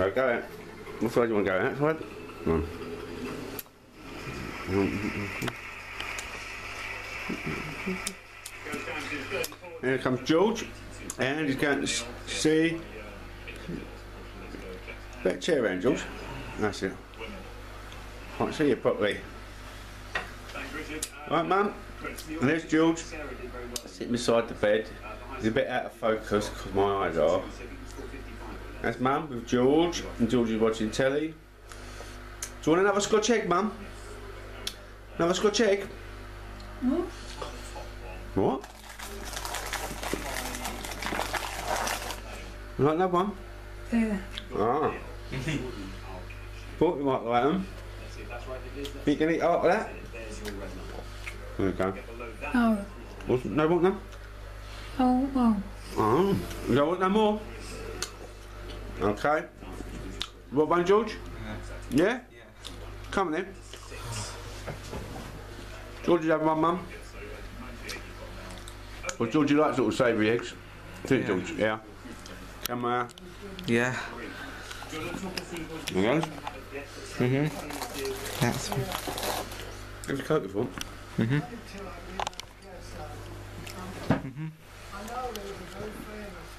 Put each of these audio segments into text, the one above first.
Right, go out. Which side do you want to go? Outside? Come hmm. on. Here comes George, and he's going to see. Back chair around, George. That's it. Can't see you properly. Right, Mum. And there's George sitting beside the bed. He's a bit out of focus because my eyes are. That's Mum with George, and George is watching telly. Do you want another Scotch egg, Mum? Another Scotch egg? What? You like another one? Yeah. Ah. Thought you might like them. You can eat half of that? There you go. Oh, No want none? oh, oh. Oh, you don't want no more? Okay. What one, George? Yeah? Come on then. George, you have one, Mum? Well, George, you like sort of savoury eggs? Do you, George? Yeah. Come on. Yeah. There you go. Mhm. That's. Have a coat before. Mhm. I know there was a very famous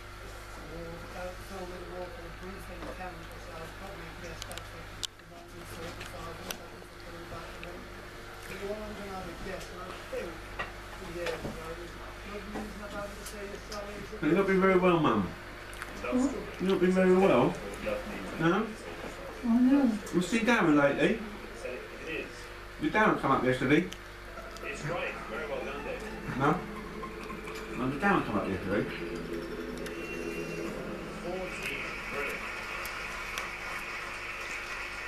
uh, outfield with a walk on a briefing camera, so I was probably guessed that's what the 1935 was, that was the coming back and then. But the one I'm going to have a guess, and I think two years ago, was not reason about to say your salary is You've not been very well, Mum. You've not been very well. No? Oh, no. You see Darren lately? Did Darren come up yesterday? No? No, did Darren come up yesterday?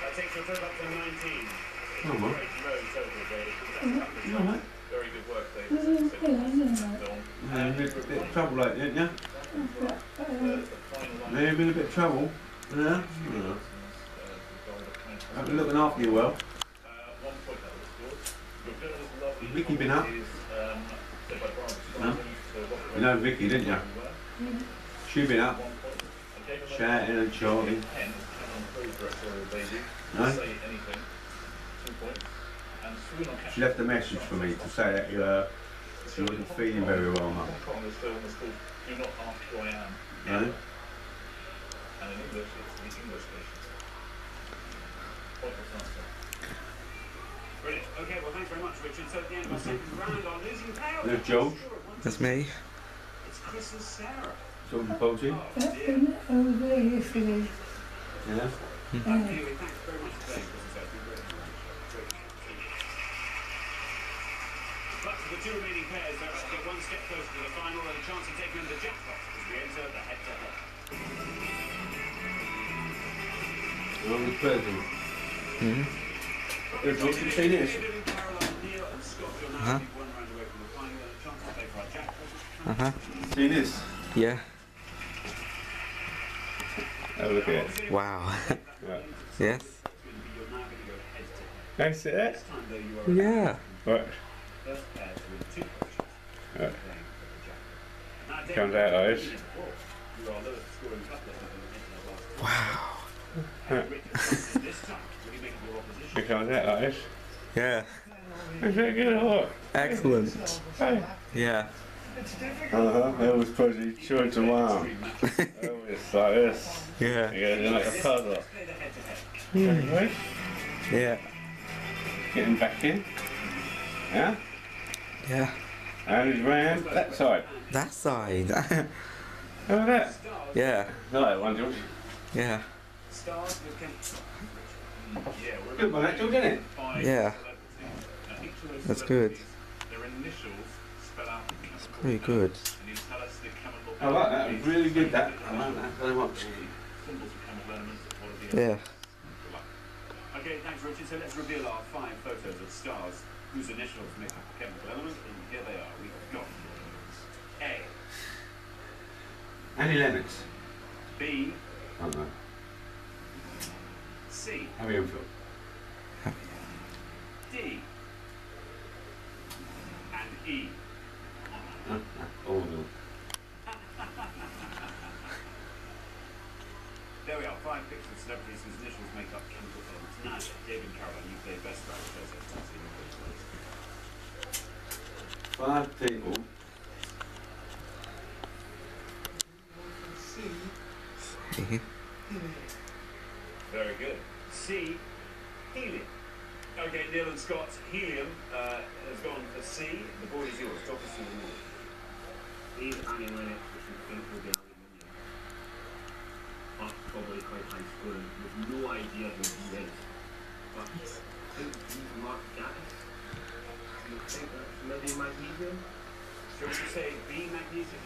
That takes your total up to 19. Oh, well. Great low. You alright? Very good work, David. yeah, I know that. Film. Yeah, you've been a bit of trouble lately, haven't you? The final line, Yeah, you've been a bit of trouble. Yeah? yeah. the goal of I've been looking after you well. Uh, one point that was scored. Your goal was lovely. Vicky been up? Is, um, so by Brian No. Stevens, so what You know Vicky, didn't you? we were. She been up, One point. Okay, but shouting and shouting. Pen, Cameron Crowe directorial debut. No? She left a message for me to say that uh, she wasn't feeling very well, Mum. Hong Kong is film is called Do Not Ask Who I Am. No? And in English, it's the English version. Brilliant. Okay, well, thanks very much, Richard. So at the end of our second round, our losing pair. There's George. That's me. It's Chris and Sarah. George and Bolty. Oh, That's been over there yesterday. Yeah. Uh, anyway, thanks very much for playing, Chris and Sarah. It's been great. Great. But the two remaining pairs are get one step closer to the final and a chance of taking home the jackpot as we enter the head-to-head. You're on the present. Here, George, you see this? David and Caroline, Neil and Scott, you're now Uh-huh. one round away from the final and a chance to play for our jackpot. Uh huh. See this? Yeah. Have a look at it. Wow. Right. yes. You're now going to go head-to-head. Can you see that? This time, though, you are Yeah. Right. First pair to win two questions. Right. playing for the jackpot. Now, David, Comes out like this. You are lowest scoring couple of them in the last Wow. And Richard, this time, will you make your opposition? It comes out like this. Yeah. Is that good or what? Excellent. Hey. Yeah. Uh-huh. That was probably two to one. That was like this. Yeah. You gotta like a puzzle. Play the head-to-head. Anyway, Yeah. getting back in. Yeah? Yeah. And he's round that side. That side. How about that? yeah. I like one, George. Yeah. Stars with Ken. Yeah, Good one, that George, isn't it? Yeah. celebrities. And each of those That's good. celebrities, Their initials spell out the chemical Pretty good. And you tell us the chemical I like that. Really good, that. I like that very much. symbols of chemical elements. What are the Yeah. Okay, thanks, Richard. So let's reveal our five photos of stars whose initials make up a chemical element. And here they are. We've got A, Annie Lennox. B, oh, don't know. C, Harry Enfield. D, and E. Of them. There we are, five pictures of celebrities whose initials make up chemical elements. Now, David and Caroline, you play best round shows those times in your place. Five people. C, See? helium. Very good. C, helium. Okay, Neil and Scott, helium uh, has gone for C. The board is yours. Talk us through the rules. These adding in it, which we think will be aluminium. But probably quite high school and with no idea who he is. Mark Gatiss. You think that's maybe magnesium? Shall we say B, magnesium?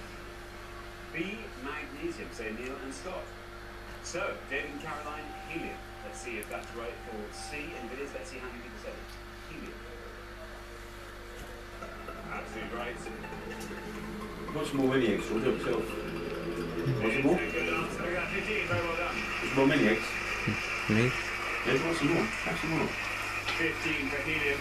B, magnesium, say Neil and Scott. So, David and Caroline, helium. Let's see if that's right for C. And if it is, let's see how many people said it. Helium. Absolutely right. What's more mini eggs? What yourself? Want some more? Good answer. Look at that, 15. Very well done. There's more mini eggs. Me? There's want some more. Have some more. 15 for helium.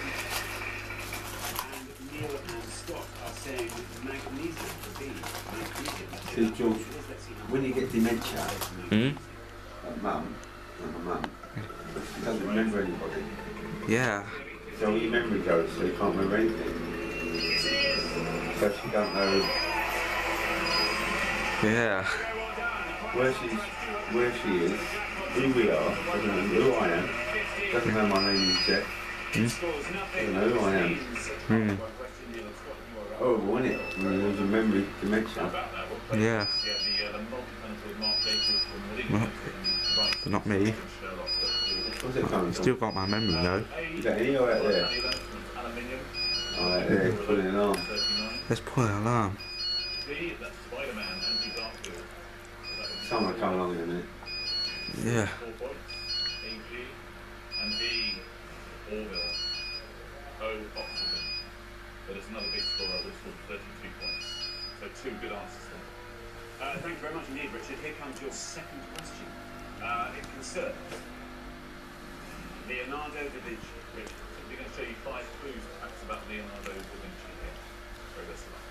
And Neil and Scott are saying magnesium for B. Magnesium. See. George, If it is, let's see how When you get dementia, Hmm? like mum, like my mum, she doesn't remember anybody. Yeah. So your memory goes, so you can't remember anything. So she don't know Yeah. where she's, where she is, who we are, doesn't who I am, doesn't know my name is. Scores nothing. You know who I am. Hmm. One question, Neil and Scott, you are right. Horrible, isn't it? When you lose your memory, dementia. Yeah. this, yeah, the, the multi-talented Mark Gatiss from Well, Malignant and Rice but not me. and Sherlock. But What's it coming Still got my memory though. Is that here or out there? Aluminium. Oh, out there, it on. 39. Let's put an alarm. B, that's Spider-Man, Andrew Garfield. So that would be Someone come along in a minute. Yeah. But it's another big scorer, which scored 32 points. So two good answers there. Uh, thank you very much indeed, Richard. Here comes your second question. Uh, it concerns Leonardo da Vinci. Which we're going to show you five clues facts about Leonardo da Vinci here. Very best of luck.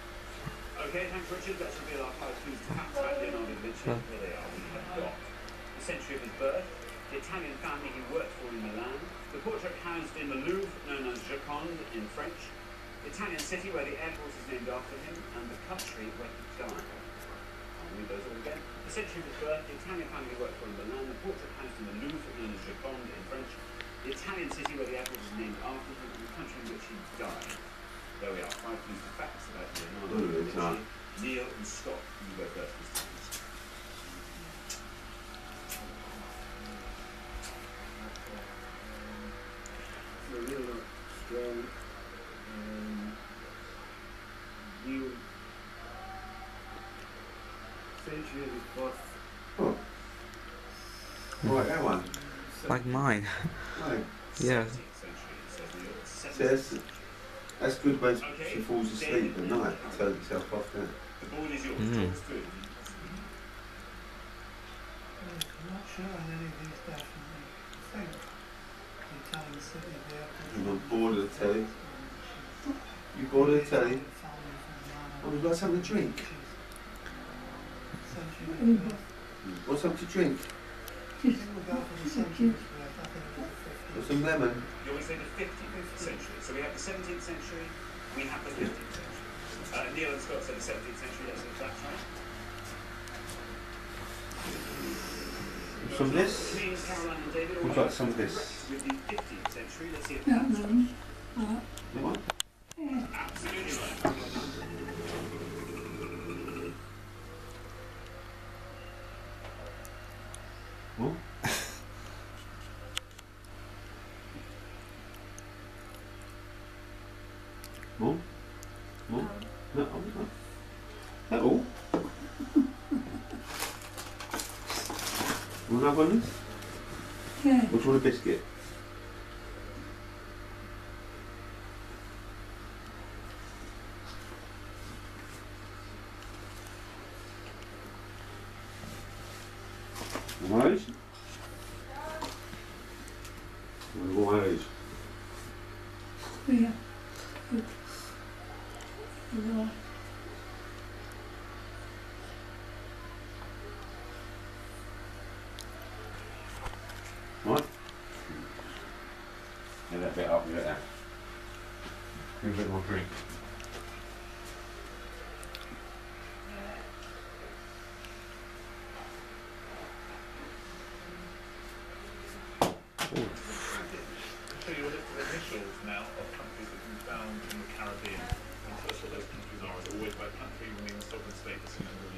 Okay, thanks, Richard. Let's reveal our five clues to facts about Leonardo da Vinci. Here they are. We have got the century of his birth, the Italian family he worked for in Milan, the portrait housed in the Louvre, known as Joconde in French, the Italian city where the airport is named after him, and the country where he died. I'll read those all again. The century of his birth, the Italian family worked for in Milan, the portrait housed in the Louvre, known as Joconde in French, the Italian city where the airport is named after him, and the country in which he died. There we are, five to facts about Leonardo Ooh, da it's Vinci. hard. Neil and Scott, you go first this time. So real not strong. Um, you century of his birth. Oh. Right, that one. Like mine. Right. Yeah. 17th century, says Neil. Says, 17th that's good when she falls asleep at night. Turns herself off, doesn't it? The board is yours. Mm. Talk us through. I'm not sure on of these definitely. I think the Italian city there. I'm on board of the telly. You bored of the telly? Oh, we've got something to drink. It was to drink? 50s. some lemon? You always say the 15th century. So we have the 17th century, we have the 15th century. Uh, Neil and Scott said the 17th century, let's see if that's right. Some of this? Me, Caroline and David We've got some of this. correct with the 15th century. Let's see Want another one? yeah. Or do you want a biscuit? One of those? One of those. Yeah. out of countries that can be found in the Caribbean. And such that those countries are, as always, by country, remain sovereign states, you know,